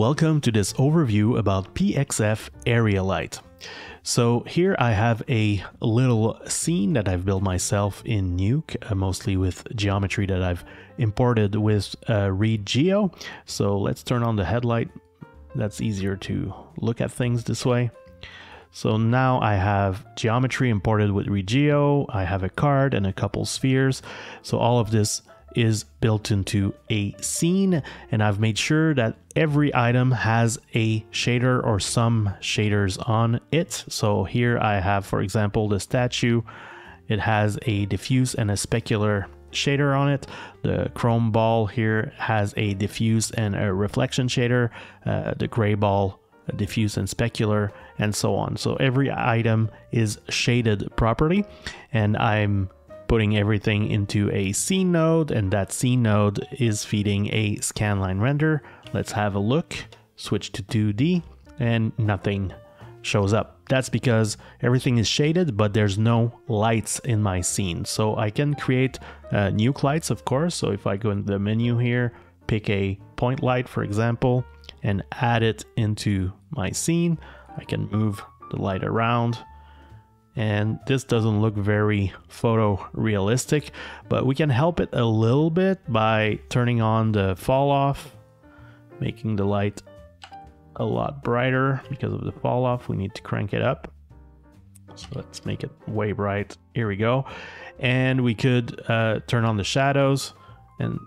Welcome to this overview about PXF Area Light. So here I have a little scene that I've built myself in Nuke, uh, mostly with geometry that I've imported with uh, Read Geo. So let's turn on the headlight. That's easier to look at things this way. So now I have geometry imported with ReadGeo, I have a card and a couple spheres. So all of this is built into a scene and I've made sure that every item has a shader or some shaders on it. So here I have, for example, the statue. It has a diffuse and a specular shader on it. The chrome ball here has a diffuse and a reflection shader. Uh, the gray ball diffuse and specular and so on. So every item is shaded properly and I'm putting everything into a scene node and that scene node is feeding a scanline render. Let's have a look, switch to 2D and nothing shows up. That's because everything is shaded, but there's no lights in my scene. So I can create uh, lights, of course. So if I go in the menu here, pick a point light, for example, and add it into my scene. I can move the light around and this doesn't look very photorealistic, but we can help it a little bit by turning on the fall off, making the light a lot brighter because of the fall off. We need to crank it up. So let's make it way bright. Here we go. And we could uh, turn on the shadows and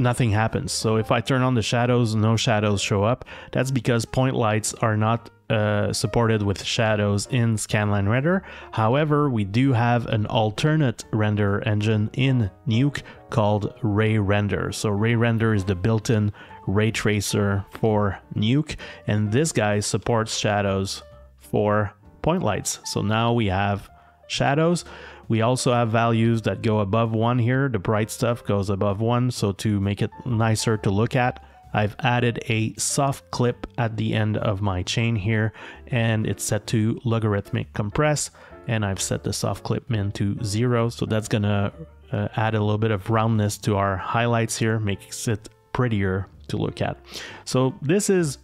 nothing happens. So if I turn on the shadows, no shadows show up. That's because point lights are not uh, supported with shadows in Scanline Render. However, we do have an alternate render engine in Nuke called Ray Render. So Ray Render is the built-in ray tracer for Nuke, and this guy supports shadows for point lights. So now we have shadows. We also have values that go above one here. The bright stuff goes above one. So to make it nicer to look at, I've added a soft clip at the end of my chain here and it's set to logarithmic compress and I've set the soft clip min to zero. So that's gonna uh, add a little bit of roundness to our highlights here, makes it prettier to look at. So this is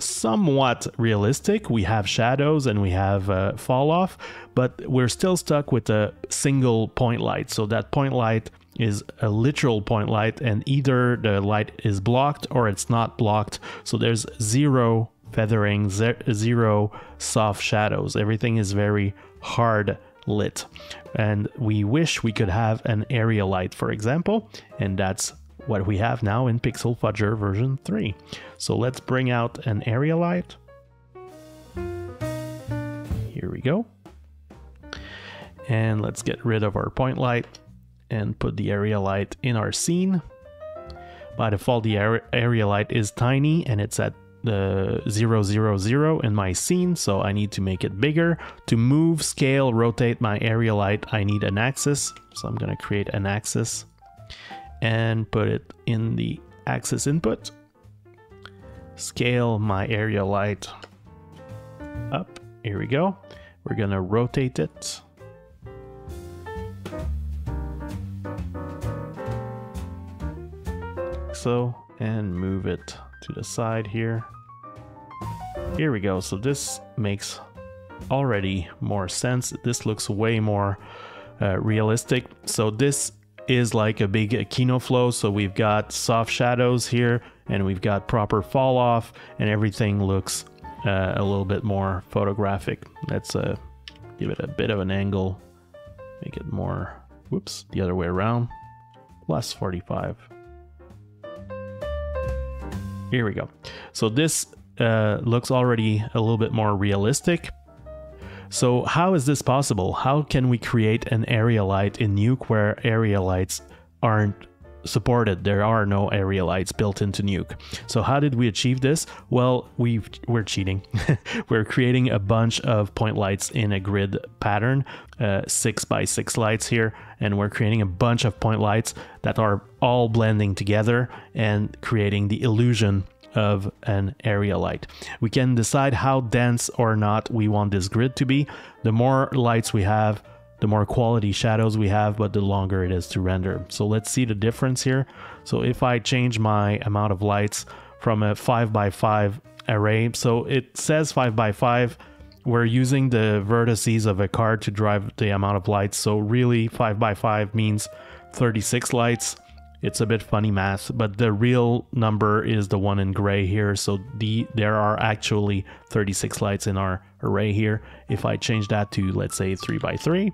somewhat realistic. We have shadows and we have uh, fall off, but we're still stuck with a single point light. So that point light is a literal point light and either the light is blocked or it's not blocked. So there's zero feathering, zero soft shadows. Everything is very hard lit. And we wish we could have an area light, for example, and that's what we have now in Pixelfudger version 3. So let's bring out an area light. Here we go. And let's get rid of our point light and put the area light in our scene. By default, the area light is tiny and it's at uh, the 000 in my scene, so I need to make it bigger. To move, scale, rotate my area light, I need an axis. So I'm gonna create an axis and put it in the axis input. Scale my area light up. Here we go. We're gonna rotate it. So, and move it to the side here. Here we go. So this makes already more sense. This looks way more uh, realistic. So this is like a big Kino Flo. So we've got soft shadows here and we've got proper fall off and everything looks uh, a little bit more photographic. Let's uh, give it a bit of an angle, make it more, whoops, the other way around, plus 45. Here we go. So this uh, looks already a little bit more realistic. So how is this possible? How can we create an area light in Nuke where area lights aren't supported? There are no area lights built into Nuke. So how did we achieve this? Well, we we're cheating. we're creating a bunch of point lights in a grid pattern, uh, six by six lights here, and we're creating a bunch of point lights that are all blending together and creating the illusion of an area light. We can decide how dense or not we want this grid to be. The more lights we have, the more quality shadows we have, but the longer it is to render. So let's see the difference here. So if I change my amount of lights from a 5x5 array. So it says 5x5. We're using the vertices of a card to drive the amount of lights. So really 5x5 means 36 lights. It's a bit funny math, but the real number is the one in gray here. So the there are actually 36 lights in our array here. If I change that to, let's say, 3 by 3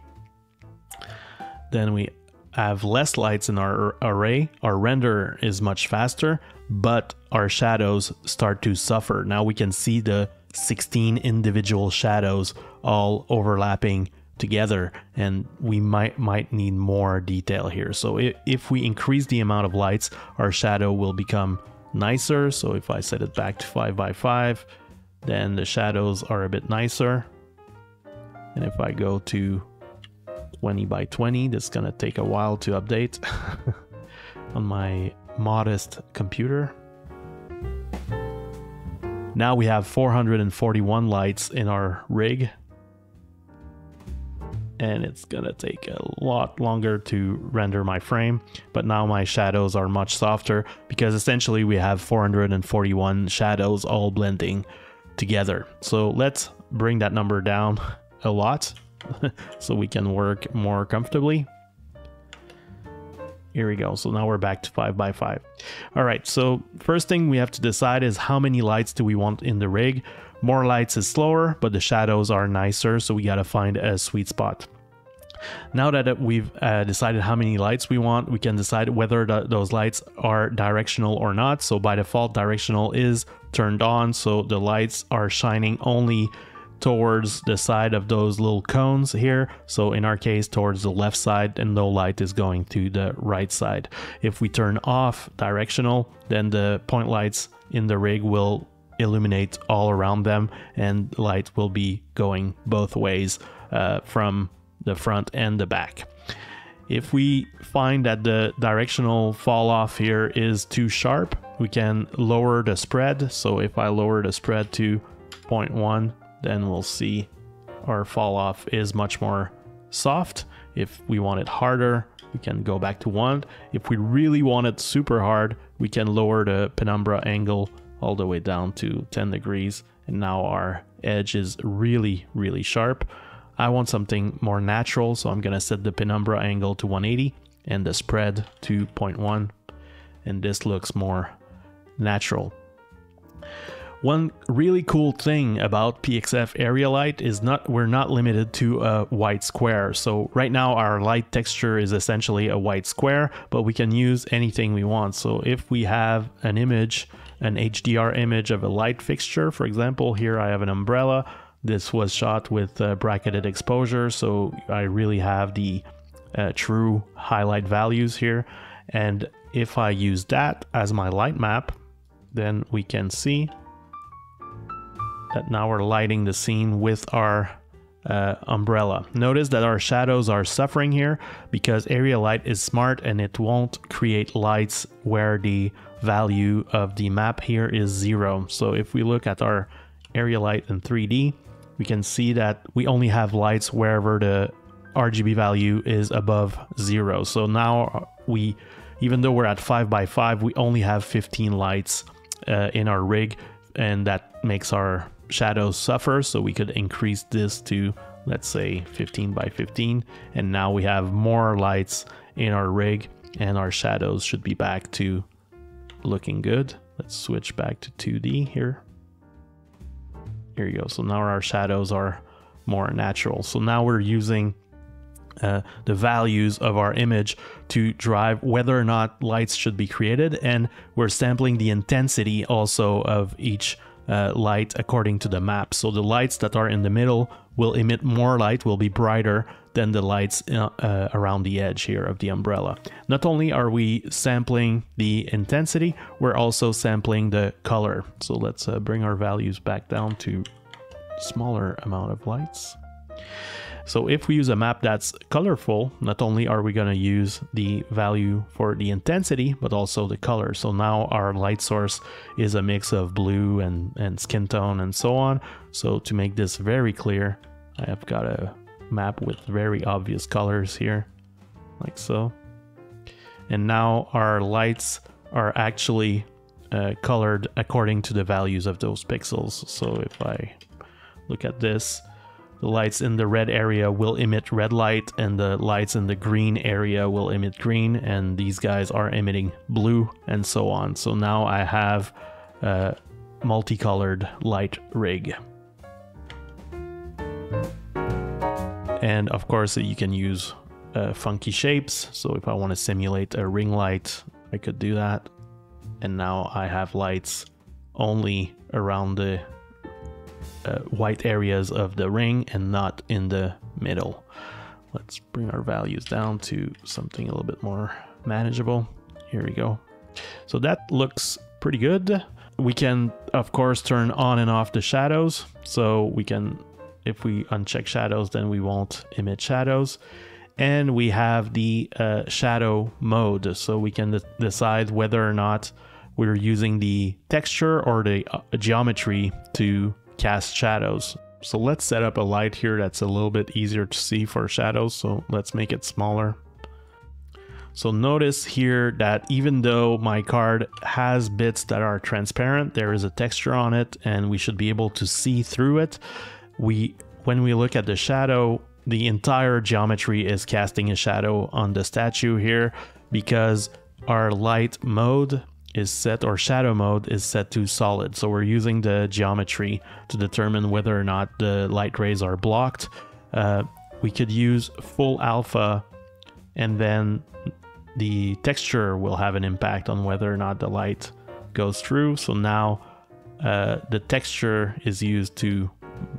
then we have less lights in our array. Our render is much faster, but our shadows start to suffer. Now we can see the 16 individual shadows all overlapping together and we might might need more detail here. So if, if we increase the amount of lights our shadow will become nicer. So if I set it back to 5 by 5 then the shadows are a bit nicer. And if I go to 20 by 20 that's gonna take a while to update on my modest computer. Now we have 441 lights in our rig and it's gonna take a lot longer to render my frame but now my shadows are much softer because essentially we have 441 shadows all blending together. So let's bring that number down a lot so we can work more comfortably. Here we go. So now we're back to 5 by 5 all right. So first thing we have to decide is how many lights do we want in the rig more lights is slower, but the shadows are nicer, so we gotta find a sweet spot. Now that we've uh, decided how many lights we want, we can decide whether the, those lights are directional or not. So by default, directional is turned on, so the lights are shining only towards the side of those little cones here. So in our case, towards the left side and no light is going to the right side. If we turn off directional, then the point lights in the rig will illuminate all around them and light will be going both ways uh, from the front and the back. If we find that the directional fall off here is too sharp, we can lower the spread. So if I lower the spread to 0.1, then we'll see our fall off is much more soft. If we want it harder, we can go back to 1. If we really want it super hard, we can lower the penumbra angle all the way down to 10 degrees and now our edge is really really sharp I want something more natural so I'm gonna set the penumbra angle to 180 and the spread to 0.1 and this looks more natural one really cool thing about PXF area light is not we're not limited to a white square. So right now our light texture is essentially a white square, but we can use anything we want. So if we have an image an HDR image of a light fixture. For example, here I have an umbrella. This was shot with uh, bracketed exposure, so I really have the uh, true highlight values here. And if I use that as my light map, then we can see that now we're lighting the scene with our uh, umbrella. Notice that our shadows are suffering here because area light is smart and it won't create lights where the value of the map here is zero. So if we look at our area light in 3D, we can see that we only have lights wherever the RGB value is above zero. So now we, even though we're at 5 by 5 we only have 15 lights uh, in our rig and that makes our shadows suffer. So we could increase this to, let's say 15 by 15. And now we have more lights in our rig and our shadows should be back to looking good. Let's switch back to 2D here. Here you go. So now our shadows are more natural. So now we're using uh, the values of our image to drive whether or not lights should be created and we're sampling the intensity also of each uh, light according to the map. So the lights that are in the middle will emit more light, will be brighter than the lights uh, uh, around the edge here of the umbrella. Not only are we sampling the intensity, we're also sampling the color. So let's uh, bring our values back down to smaller amount of lights. So if we use a map that's colorful, not only are we going to use the value for the intensity, but also the color. So now our light source is a mix of blue and, and skin tone and so on. So to make this very clear, I have got a map with very obvious colors here, like so. And now our lights are actually uh, colored according to the values of those pixels. So if I look at this, the lights in the red area will emit red light and the lights in the green area will emit green and these guys are emitting blue and so on. So now I have a multicolored light rig. And of course you can use uh, funky shapes. So if I want to simulate a ring light, I could do that. And now I have lights only around the uh, white areas of the ring and not in the middle. Let's bring our values down to something a little bit more manageable. Here we go. So that looks pretty good. We can, of course, turn on and off the shadows. So we can, if we uncheck shadows, then we won't emit shadows. And we have the uh, shadow mode. So we can decide whether or not we're using the texture or the uh, geometry to cast shadows. So let's set up a light here that's a little bit easier to see for shadows. So let's make it smaller. So notice here that even though my card has bits that are transparent, there is a texture on it and we should be able to see through it. We, when we look at the shadow, the entire geometry is casting a shadow on the statue here because our light mode is set or shadow mode is set to solid. So we're using the geometry to determine whether or not the light rays are blocked. Uh, we could use full alpha and then the texture will have an impact on whether or not the light goes through. So now uh, the texture is used to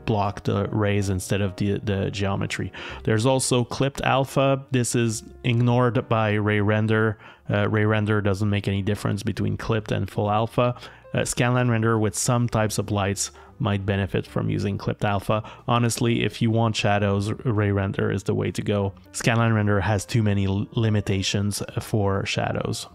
block the rays instead of the, the geometry. There's also clipped alpha. This is ignored by ray render. Uh, ray render doesn't make any difference between clipped and full alpha. Uh, scanline render with some types of lights might benefit from using clipped alpha. Honestly, if you want shadows, ray render is the way to go. Scanline render has too many limitations for shadows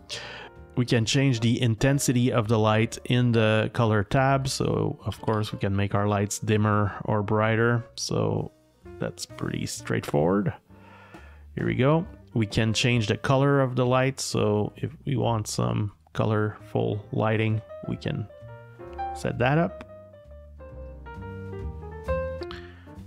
we can change the intensity of the light in the color tab. So of course we can make our lights dimmer or brighter. So that's pretty straightforward. Here we go. We can change the color of the light. So if we want some colorful lighting, we can set that up.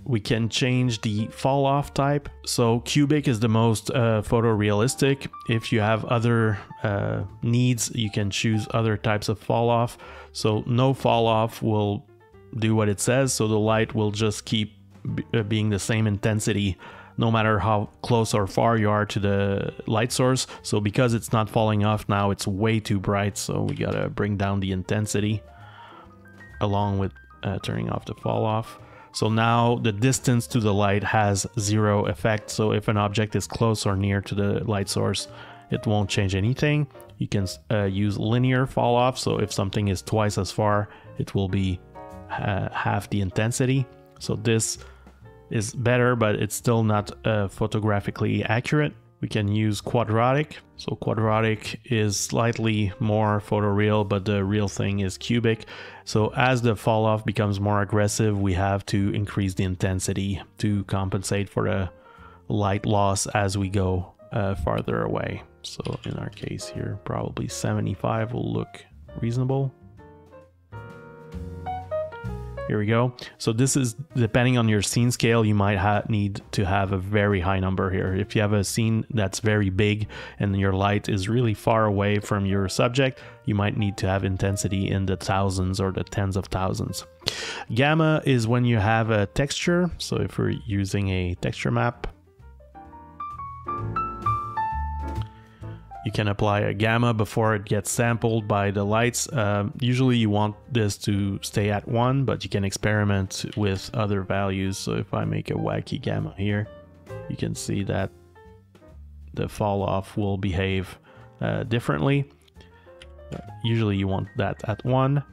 We can change the fall off type. So cubic is the most uh, photorealistic. If you have other uh, needs, you can choose other types of fall off. So no fall off will do what it says. So the light will just keep uh, being the same intensity no matter how close or far you are to the light source. So because it's not falling off now, it's way too bright. So we gotta bring down the intensity along with uh, turning off the fall off. So now the distance to the light has zero effect. So if an object is close or near to the light source, it won't change anything. You can uh, use linear fall off. So if something is twice as far, it will be uh, half the intensity. So this is better, but it's still not uh, photographically accurate we can use quadratic. So quadratic is slightly more photoreal, but the real thing is cubic. So as the fall off becomes more aggressive, we have to increase the intensity to compensate for the light loss as we go uh, farther away. So in our case here, probably 75 will look reasonable. Here we go. So this is depending on your scene scale, you might need to have a very high number here. If you have a scene that's very big and your light is really far away from your subject, you might need to have intensity in the thousands or the tens of thousands. Gamma is when you have a texture. So if we're using a texture map, You can apply a gamma before it gets sampled by the lights. Um, usually you want this to stay at 1, but you can experiment with other values. So if I make a wacky gamma here, you can see that the fall off will behave uh, differently. Usually you want that at 1.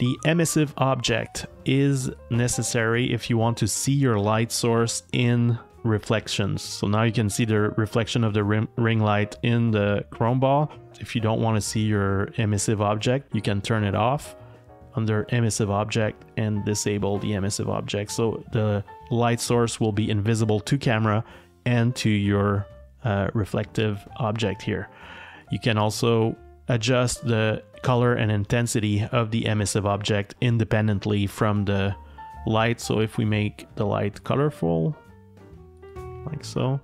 The emissive object is necessary if you want to see your light source in reflections. So now you can see the reflection of the ring light in the chrome ball. If you don't want to see your emissive object, you can turn it off under emissive object and disable the emissive object. So the light source will be invisible to camera and to your uh, reflective object here. You can also adjust the color and intensity of the emissive object independently from the light. So if we make the light colorful, like so,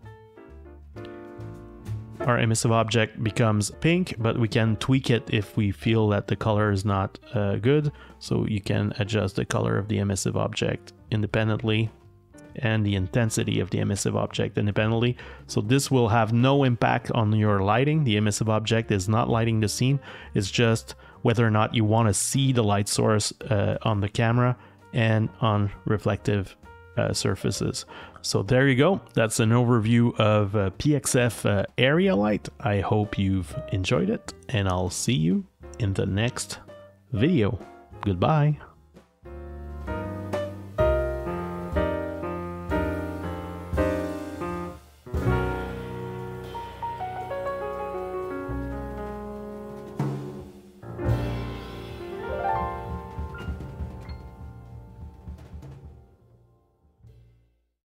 our emissive object becomes pink, but we can tweak it if we feel that the color is not uh, good. So you can adjust the color of the emissive object independently and the intensity of the emissive object independently. So this will have no impact on your lighting. The emissive object is not lighting the scene. It's just whether or not you want to see the light source uh, on the camera and on reflective uh, surfaces. So there you go. That's an overview of uh, PXF uh, Area Light. I hope you've enjoyed it and I'll see you in the next video. Goodbye.